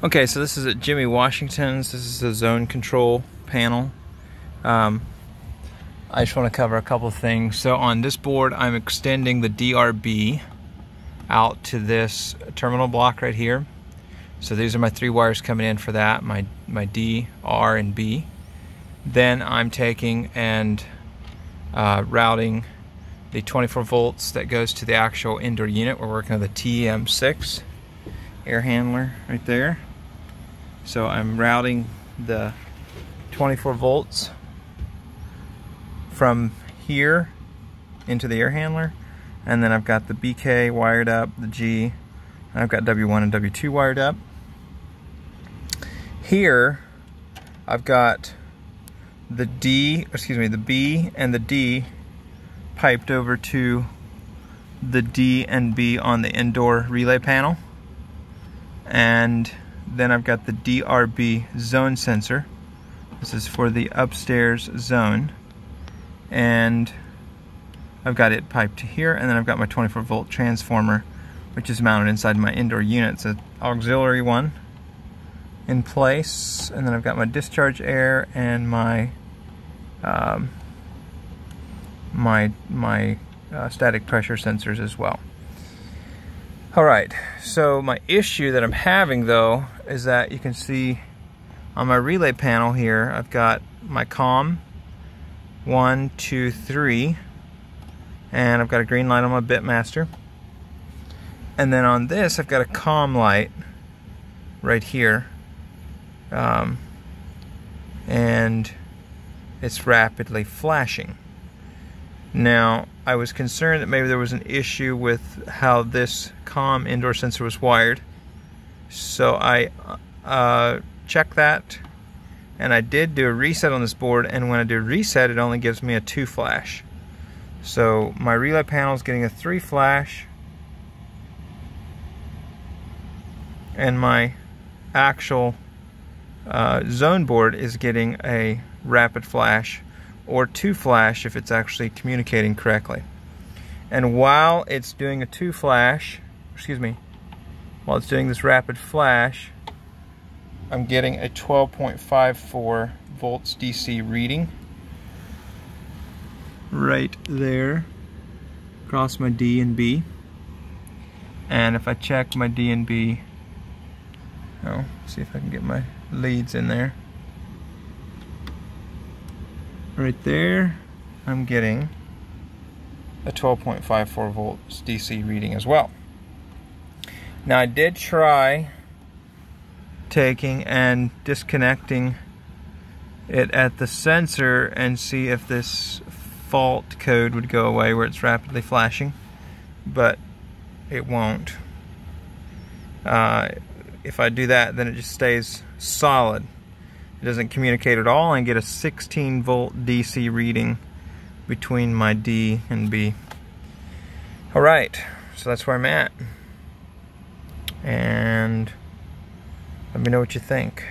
Okay, so this is at Jimmy Washington's. This is the zone control panel. Um, I just want to cover a couple things. So on this board, I'm extending the DRB out to this terminal block right here. So these are my three wires coming in for that, my, my D, R, and B. Then I'm taking and uh, routing the 24 volts that goes to the actual indoor unit. We're working on the TM6 air handler right there. So I'm routing the 24 volts from here into the air handler and then I've got the BK wired up, the G, and I've got W1 and W2 wired up. Here I've got the D, excuse me, the B and the D piped over to the D and B on the indoor relay panel and then I've got the DRB zone sensor. This is for the upstairs zone. And I've got it piped to here, and then I've got my 24 volt transformer, which is mounted inside my indoor unit. It's an auxiliary one in place. And then I've got my discharge air and my um, my my uh, static pressure sensors as well. All right, so my issue that I'm having though is that you can see on my relay panel here, I've got my COM, one, two, three, and I've got a green light on my bitmaster. And then on this, I've got a COM light right here. Um, and it's rapidly flashing. Now, I was concerned that maybe there was an issue with how this COM indoor sensor was wired. So I uh, checked that and I did do a reset on this board and when I do reset it only gives me a 2 flash. So my relay panel is getting a 3 flash and my actual uh, zone board is getting a rapid flash or 2 flash if it's actually communicating correctly. And while it's doing a 2 flash, excuse me, while it's doing this rapid flash, I'm getting a 12.54 volts DC reading right there across my D and B. And if I check my D and B, oh, see if I can get my leads in there. Right there, I'm getting a 12.54 volts DC reading as well. Now I did try taking and disconnecting it at the sensor and see if this fault code would go away where it's rapidly flashing, but it won't. Uh, if I do that, then it just stays solid. It doesn't communicate at all and get a 16 volt DC reading between my D and B. All right, so that's where I'm at and let me know what you think.